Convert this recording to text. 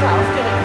Ciao,